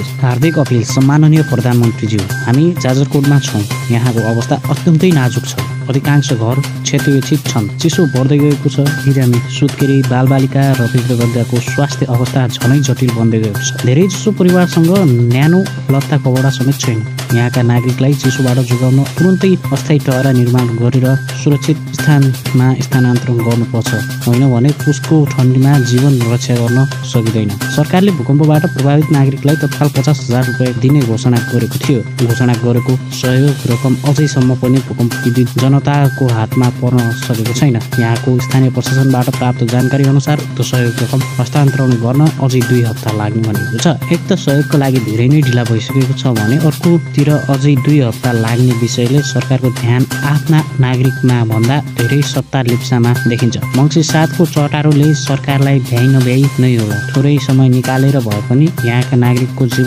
हार्दिक अपिल सम्माननीय प्रधानमन्त्रीज्यू हामी जाजरकोटमा छौँ। यहाँको अवस्था अत्यन्तै नाजुक छ। अधिकांश घर क्षतिविक्षत छन्। चिसो बढ्दै गएको छ। बिरामी सुत्केरी बालबालिका र वृद्धवृद्धको स्वास्थ्य अवस्था झनै जटिल बन्दै गएको छ। धेरै जसो परिवारसँग न्यानो लत्ता कपडा समेत छैन। यहाँका नागरिकलाई चिसोबाट जोगाउन तुरन्तै अस्थायी टहरा निर्माण गरेर सुरक्षित स्थानमा स्थानान्तरण गर्नुपर्छ। होइन भने पुसको ठन्डीमा जीवन रक्षा गर्न सकिँदैन। सरकारले भूकम्पबाट प्रभावित नागरिकलाई तत्काल पचास हजार रुपियाँ दिने घोषणा गरेको थियो। घोषणा गरेको सहयोग रकम अझैसम्म पनि भूकम्प पीडित जनताको हातमा पर्न सकेको छैन। यहाँको स्थानीय प्रशासनबाट प्राप्त जानकारी अनुसार उक्त सहयोग रकम हस्तान्तरण गर्न अझै दुई हप्ता लाग्ने भनेको छ। एक त सहयोगको लागि धेरै नै ढिला भइसकेको छ भने अर्कोतिर अझै दुई हप्ता लाग्ने विषयले सरकारको ध्यान आफ्ना नागरिकमा भन्दा धेरै सत्ता लिप्सामा देखिन्छ। मङ्सिर सातको चटारोले सरकारलाई भ्याइ नभ्याइ नै होला थोरै समय निकालेर भए पनि यहाँका नागरिकको जीवन